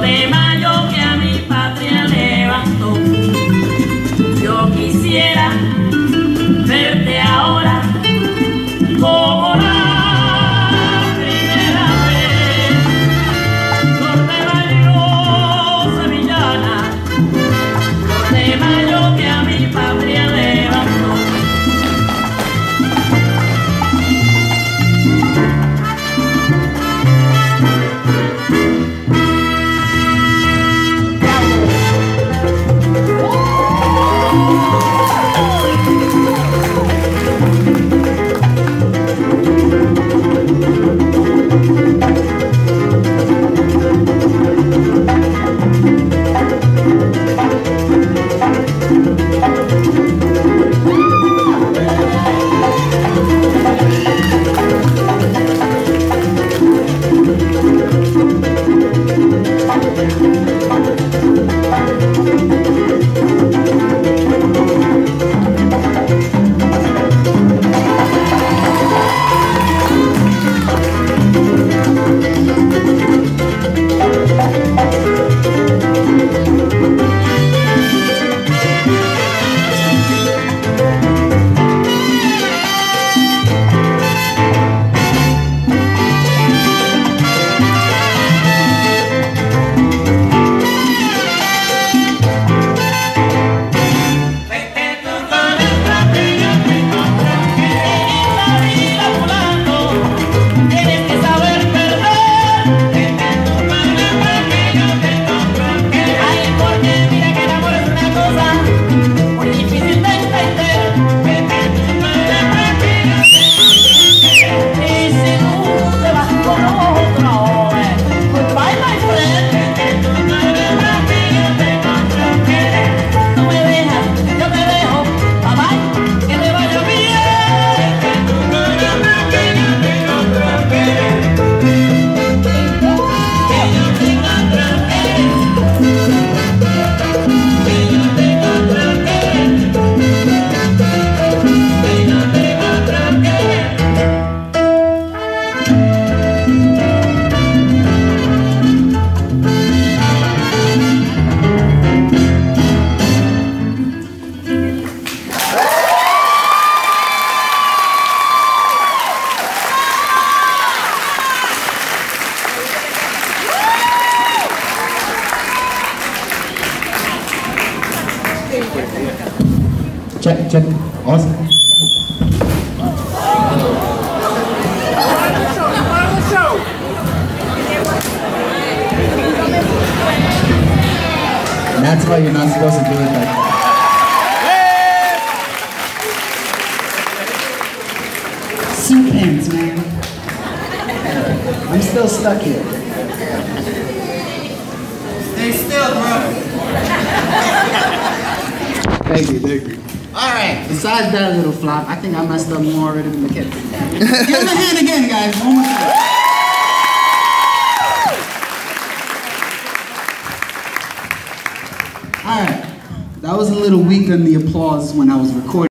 de mayo que a mi patria levantó. Yo quisiera verte ahora como la primera vez. Flor de mayo sevillana, flor de mayo que a mi patria levantó. Check, check. Awesome. That's why you're not supposed to do it like that. Suit pants, man. I'm still stuck here. Stay still, bro. Thank you, thank you. All right, besides that little flop, I think I messed up more already than the kid. Give him a hand again, guys. One more time. All right, that was a little weak on the applause when I was recording.